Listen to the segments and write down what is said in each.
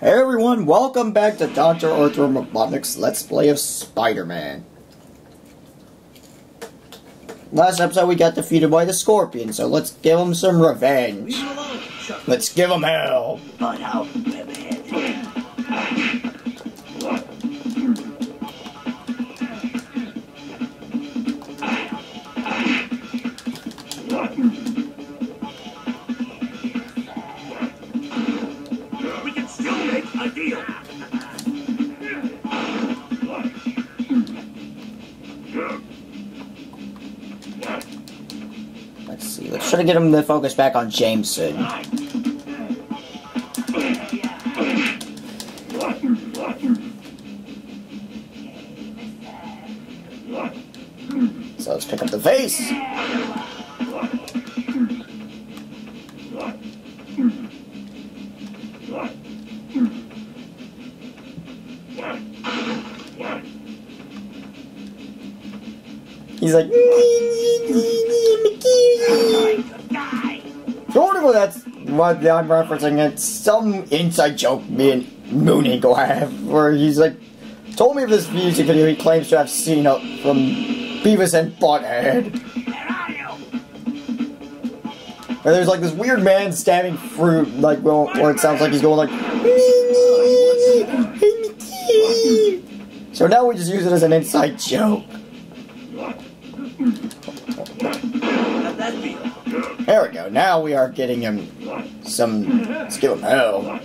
Hey everyone, welcome back to Dr. Earthworm Robotnik's Let's Play of Spider-Man. Last episode we got defeated by the Scorpion, so let's give him some revenge. Leave him alone, Chuck. Let's give him hell. Butt out, to get him to focus back on Jameson. So let's pick up the vase. He's like, I'm referencing. It's some inside joke me and Mooney will have, where he's like, told me of this music video he claims to have seen up from Beavis and Butthead. Where there's like this weird man stabbing fruit, like, well, or it sounds like he's going like, so now we just use it as an inside joke. There we go. Now we are getting him some. Give him hell.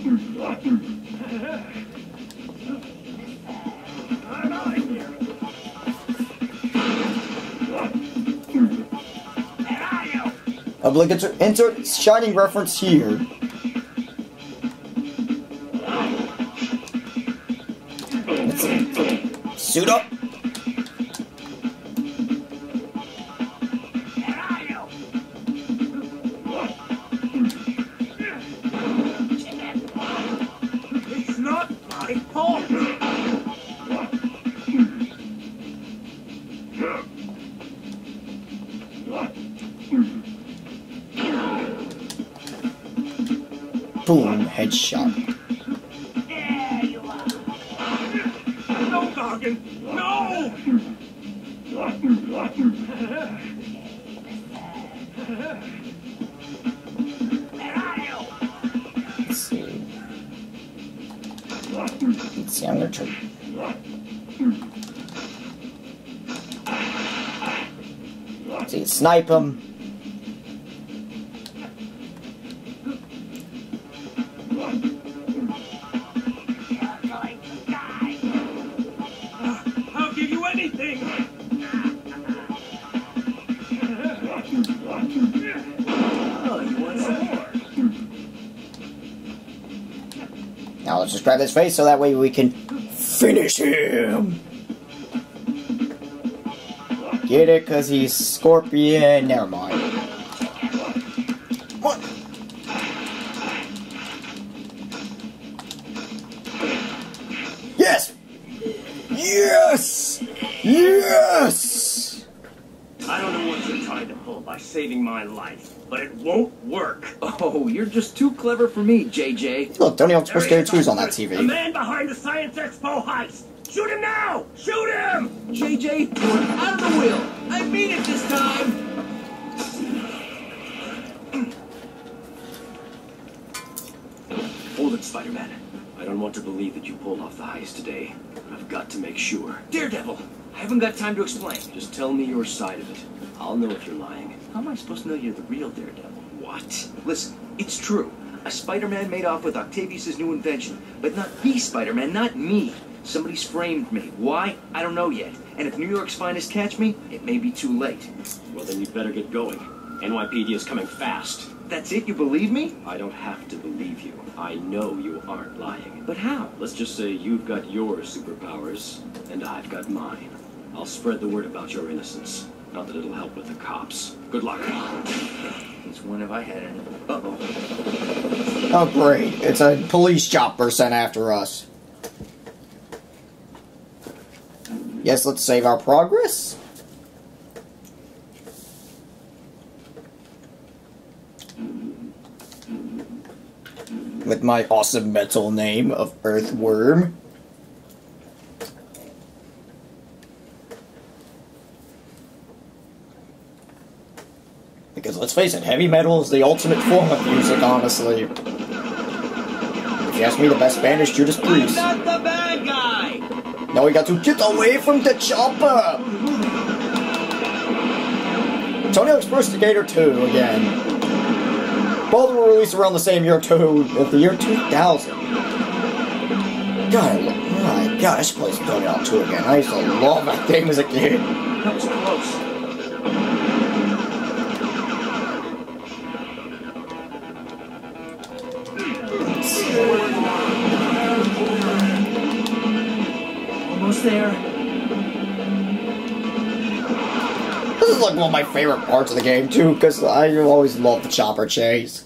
Obligatory insert shining reference here. Suit up. Headshot. No, Gargan. No. Let's see. Let's see. I'm gonna try. See. Snipe him. Grab his face so that way we can finish him. Get it? Cause he's Scorpion. Never mind. Saving my life, but it won't work. Oh, you're just too clever for me, JJ. Look, don't even put There he scary is, twos on that TV. The man behind the Science Expo heist. Shoot him now! Shoot him! JJ, you're out of the wheel. I mean it this time. Hold it, Spider-Man. I don't want to believe that you pulled off the heist today. but I've got to make sure. Daredevil, I haven't got time to explain. Just tell me your side of it. I'll know if you're lying. How am I supposed to know you're the real Daredevil? What? Listen, it's true. A Spider-Man made off with Octavius' new invention, but not the Spider-Man, not me. Somebody's framed me. Why? I don't know yet. And if New York's finest catch me, it may be too late. Well, then you'd better get going. NYPD is coming fast. That's it? You believe me? I don't have to believe you. I know you aren't lying. But how? Let's just say you've got your superpowers, and I've got mine. I'll spread the word about your innocence. Not that it'll help with the cops. Good luck. Since when have I had any? Uh-oh. Oh, great. It's a police chopper sent after us. Yes, let's save our progress. With my awesome metal name of Earthworm. Because let's face it, heavy metal is the ultimate form of music, honestly. If you ask me, the best band is Judas Priest. not the bad guy! Now we got to get away from the chopper! Tony Pro Skater 2 again. Both were released around the same year too, at the year 2000. God, my God, I should play some Tony Hawk 2 again. I used to love that game as a kid. That was close. Almost there. This is like one of my favorite parts of the game too, because I always love the chopper chase.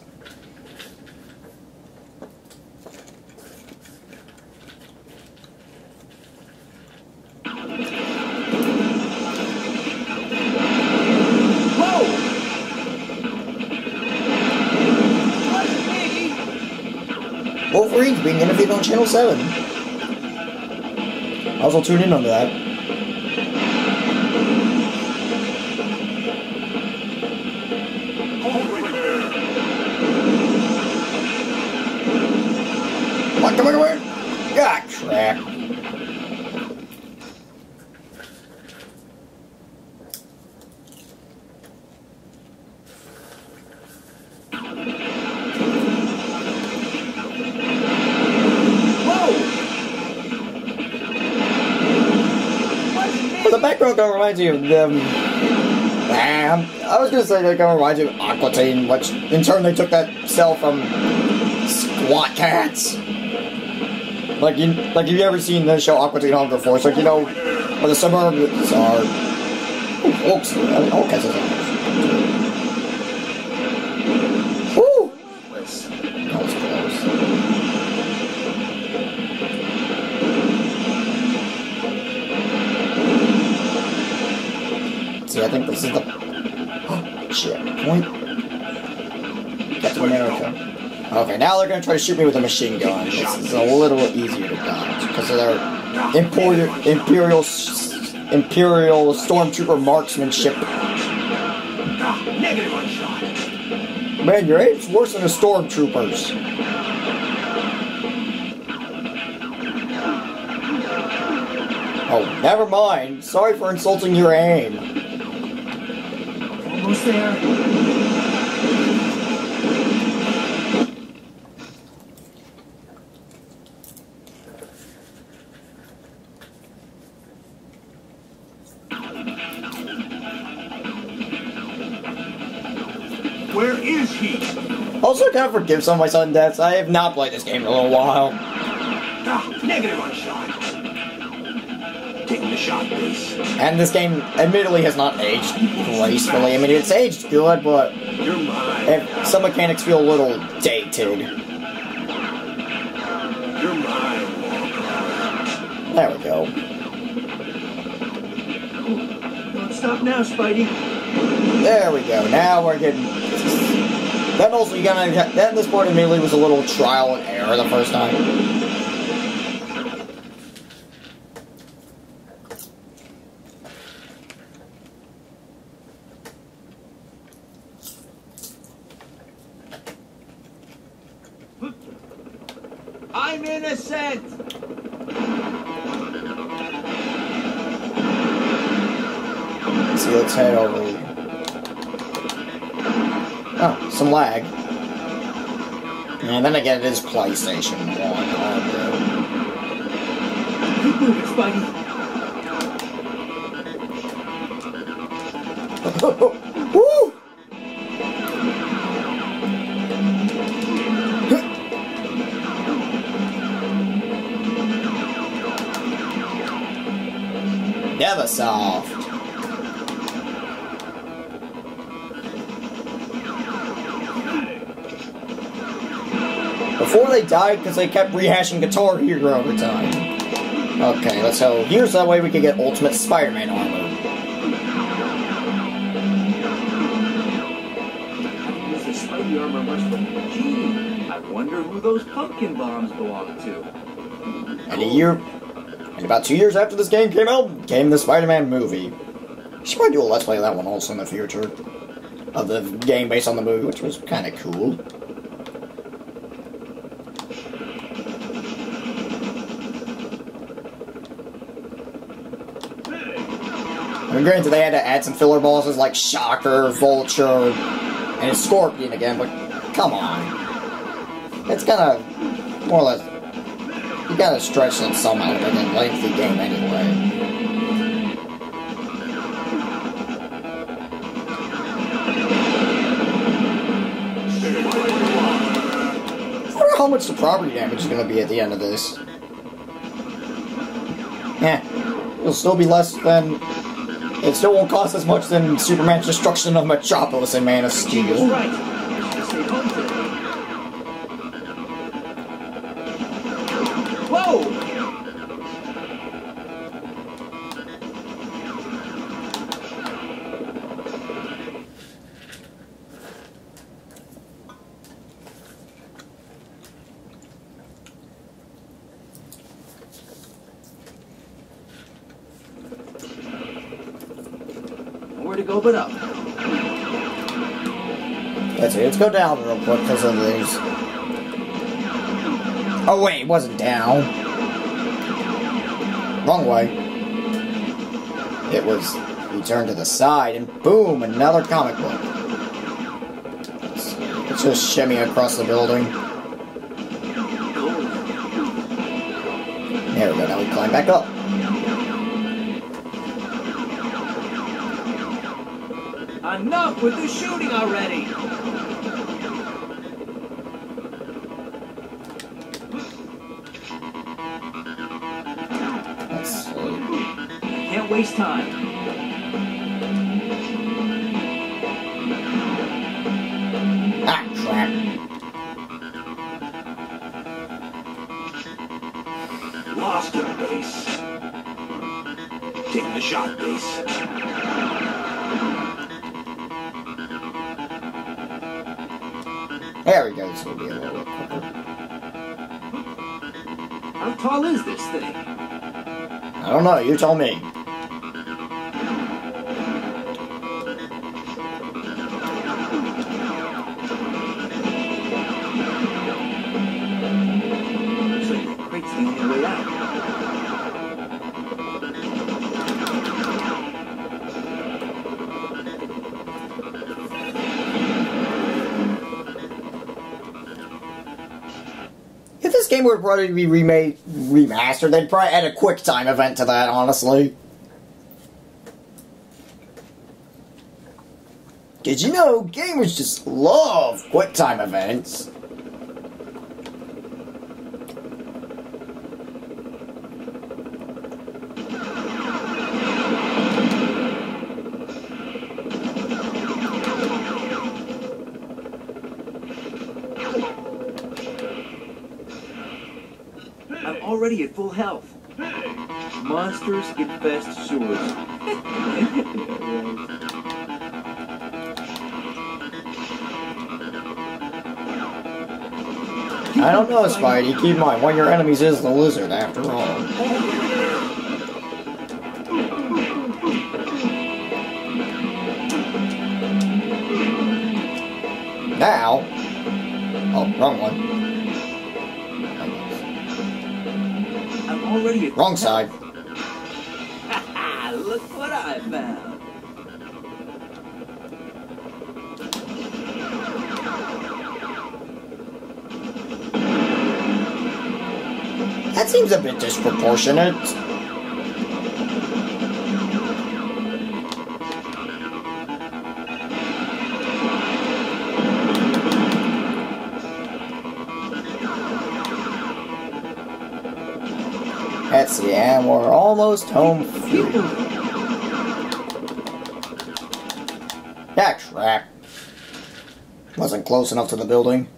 Wolverine's being interviewed on Channel 7. I also tune in on that. Background kind of reminds you of um, I was gonna say that kind of reminds you of Aqua Teen, which in turn they took that cell from Squat Cats. Like you, like have you ever seen the show Aqua Teen Hunger Force? Like you know, where the suburbs are. Oaks, uh, all kinds of things. See, I think this is the shit point. That's America. Okay, now they're gonna try to shoot me with a machine gun. This is a little easier to dodge because of their imperial imperial imperial stormtrooper marksmanship. Negative one shot. Man, your aim's worse than a stormtrooper's. Oh, never mind. Sorry for insulting your aim. Almost there. Where is he? Also, I forgive some of my sudden deaths? I have not played this game in a little while. Ah, negative one shot. And this game, admittedly, has not aged gracefully. I mean, it's aged good, but if some mechanics feel a little dated. You're mine, Walker. There we go. Don't stop now, Spidey. There we go. Now we're getting. Then also, you gotta. Then this part immediately was a little trial and error the first time. I'm innocent. See, let's head over. Oh, some lag. And then again, it is PlayStation 1. Keep moving, Spidey. Neversoft. Before they died, because they kept rehashing Guitar Hero over time. Okay, let's go. Here's that way we can get Ultimate Spider-Man armor. Use the Spidey armor much for Gee, I Wonder who those pumpkin bombs belong to. And a year, and about two years after this game came out, came the Spider-Man movie. You should probably do a Let's Play that one also in the future. Of the game based on the movie, which was kind of cool. I mean, granted, they had to add some filler bosses like Shocker, Vulture, and Scorpion again, but come on. It's kind of, more or less, you gotta stretch it some out of it lengthy game anyway. How much the property damage is gonna be at the end of this. Yeah, it'll still be less than. It still won't cost as much than Superman's destruction of Metropolis and Man of Steel. But up. Let's see, let's go down real quick because of these. Oh wait, it wasn't down. Wrong way. It was. We turned to the side and boom, another comic book. Let's, let's just shimmy across the building. There we go, now we climb back up. Enough with the shooting already! Can't waste time. How tall is this thing? I don't know, you tell me. Game were probably be remade, remastered, they'd probably add a quick time event to that, honestly. Did you know gamers just love quick time events? Already at full health. Monsters infest sewers. I don't know, Spidey. Keep in mind, one of your enemies is the lizard, after all. Now... Oh, wrong one. Already Wrong side. Look what I found. That seems a bit disproportionate. Almost home free. That crap. Wasn't close enough to the building.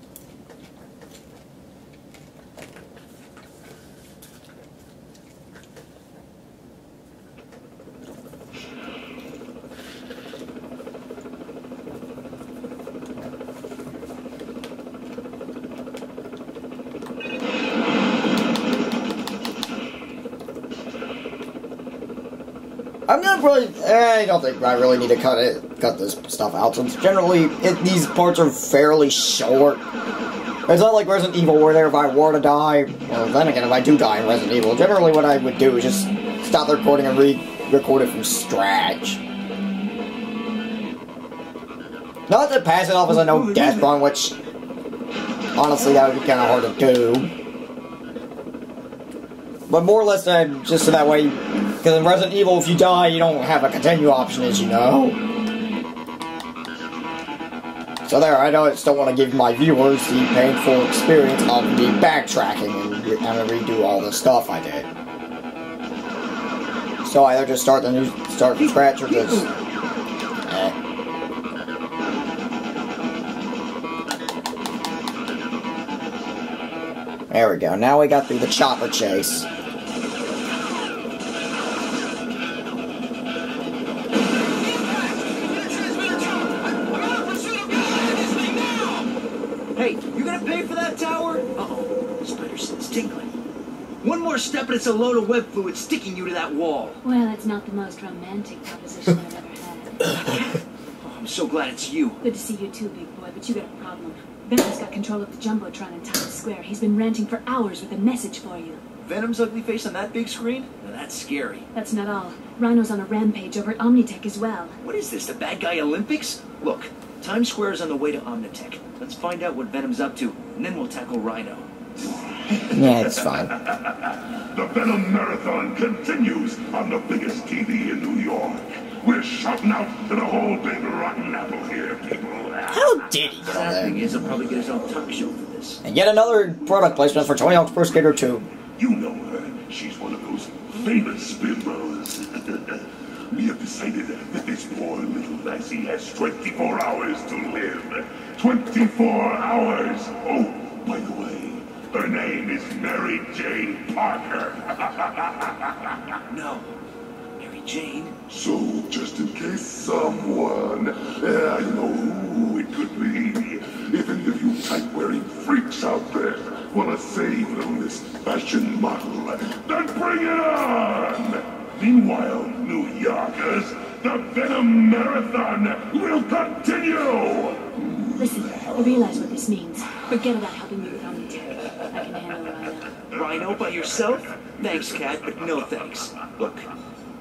Probably. eh, I don't think I really need to cut it, cut this stuff out since generally it, these parts are fairly short. It's not like Resident Evil where there if I were to die. Well, then again, if I do die in Resident Evil, generally what I would do is just stop the recording and re-record it from scratch. Not to pass it off as a no death run, which honestly that would be kind of hard to do. But more or less, that just so that way, because in Resident Evil, if you die, you don't have a continue option, as you know. So there, I just don't want to give my viewers the painful experience of me backtracking and re- to redo all the stuff I did. So either just start the new, start from scratch, or just. Eh. There we go. Now we got through the chopper chase. Pay for that tower? Uh-oh, spider sense tingling. One more step and it's a load of web fluid sticking you to that wall. Well, it's not the most romantic proposition I've ever had. Oh, I'm so glad it's you. Good to see you too, big boy, but you got a problem. Venom's got control of the Jumbotron in Times Square. He's been ranting for hours with a message for you. Venom's ugly face on that big screen? Now that's scary. That's not all. Rhino's on a rampage over at Omnitech as well. What is this, the bad guy Olympics? Look, Times Square is on the way to Omnitech. Let's find out what Venom's up to, and then we'll tackle Rhino. Yeah, it's fine. The Venom Marathon continues on the biggest TV in New York. We're shouting out to the whole big rotten apple here, people. How did he get on Sad thing there? is, he'll probably get his own talk show for this. And yet another product placement for Tony Hawk's Pro Skater 2. You know her. She's one of those famous bimbos. we have decided that this poor little lassie has 24 hours to live. 24 hours! Oh, by the way, her name is Mary Jane Parker. No. Mary Jane? So, just in case someone, uh, I know who it could be, if any of you type-wearing freaks out there want to save from this fashion model, then bring it on! Meanwhile, New Yorkers, the Venom Marathon will continue! Listen, I realize what this means. Forget about helping me with Omnitech. I can handle it Rhino. Rhino by yourself? Thanks, Cat, but no thanks. Look,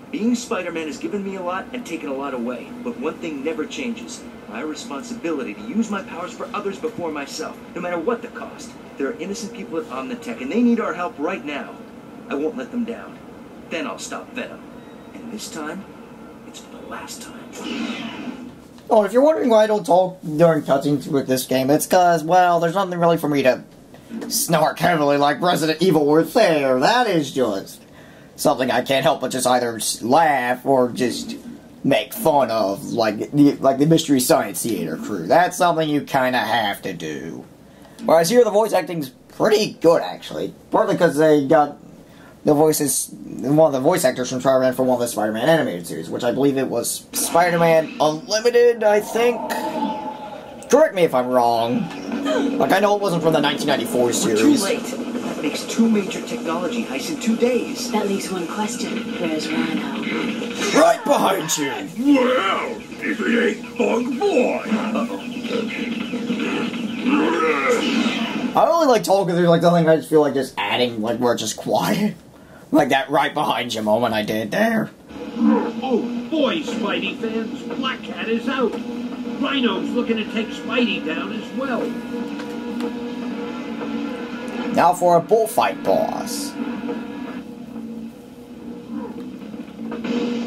being Spider-Man has given me a lot and taken a lot away. But one thing never changes. My responsibility to use my powers for others before myself, no matter what the cost. There are innocent people at Omnitech, and they need our help right now. I won't let them down. Then I'll stop Venom. And this time, it's for the last time. Oh, if you're wondering why I don't talk during cutscenes with this game, it's because, well, there's nothing really for me to snark heavily like Resident Evil were there. That is just something I can't help but just either laugh or just make fun of, like the like the Mystery Science Theater crew. That's something you kind of have to do. Whereas here, the voice acting's pretty good, actually. Partly because they got the voices, one of the voice actors from Spider-Man for one of the Spider-Man animated series, which I believe it was Spider-Man Unlimited, I think. Correct me if I'm wrong. Like, I know it wasn't from the 1994 We're too late. That makes two major technology heists in two days. That leaves one question. Where's Rhino? Right behind you! Well, if he ain't Bug Boy! I only like talking through like something I just feel like just adding, like where it's just quiet. Like that right behind you moment I did there. Oh boy, Spidey fans, Black Cat is out. Rhino's looking to take Spidey down as well. Now for a bullfight boss.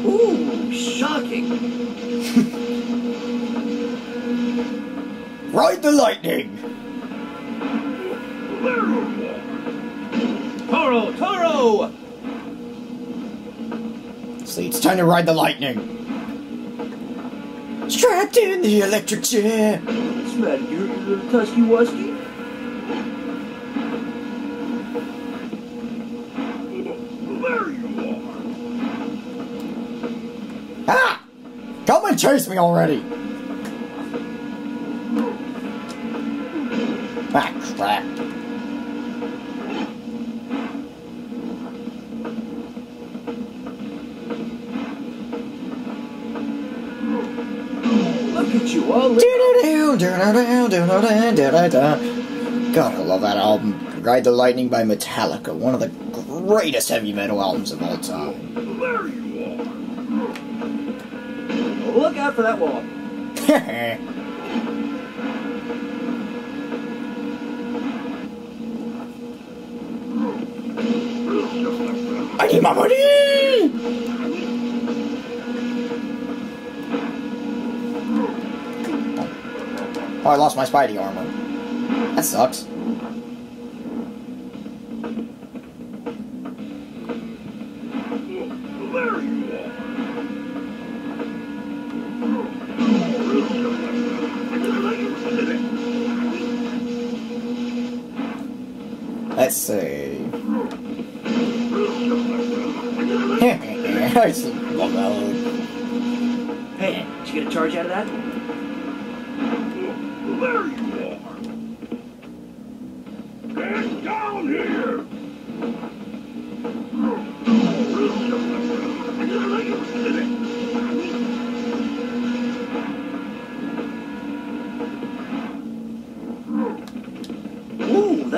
Ooh, shocking. Ride the lightning! Toro, Toro! See, it's time to ride the lightning. Strapped in the electric chair. What's the matter, you little tusky wusky? There you are! Ah! Come and chase me already! Ah, crap. God, I love that album. Ride the Lightning by Metallica, one of the greatest heavy metal albums of all time. There you are. look out for that wall. I need my money! Oh, I lost my Spidey armor. That sucks.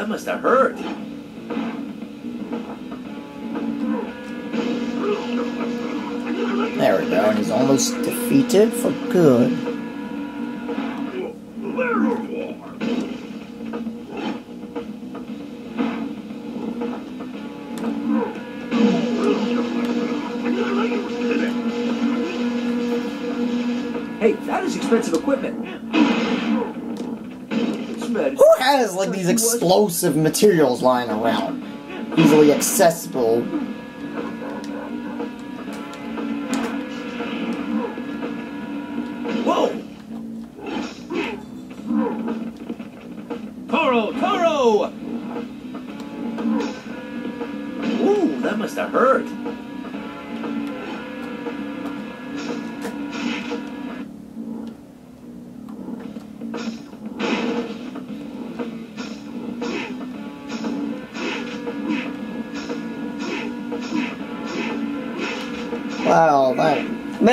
That must have hurt. There we go, and he's almost defeated for good. There you are. Hey, that is expensive these explosive materials lying around? Easily accessible.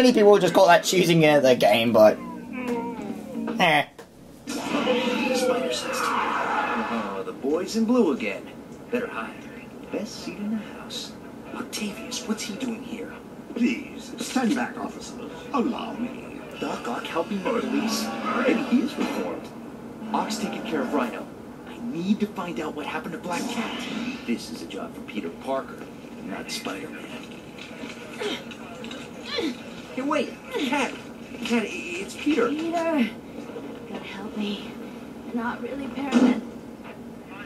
Many people would just call that choosing in the game, but eh. Spider sense. Oh, the boys in blue again. Better hide. Best seat in the house. Octavius, what's he doing here? Please, stand back, officer. Allow me. Doc Ock helping the police? Maybe he is reformed. Ock's taking care of Rhino. I need to find out what happened to Black Cat. This is a job for Peter Parker, not Spider-Man. Hey, wait! Cat! Cat, it's Peter. Peter, gotta help me. Not really Paramet.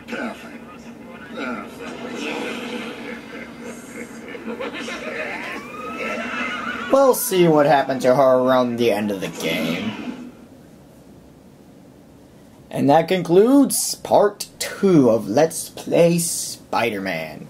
Perfect. We'll see what happened to her around the end of the game. And that concludes part two of Let's Play Spider-Man.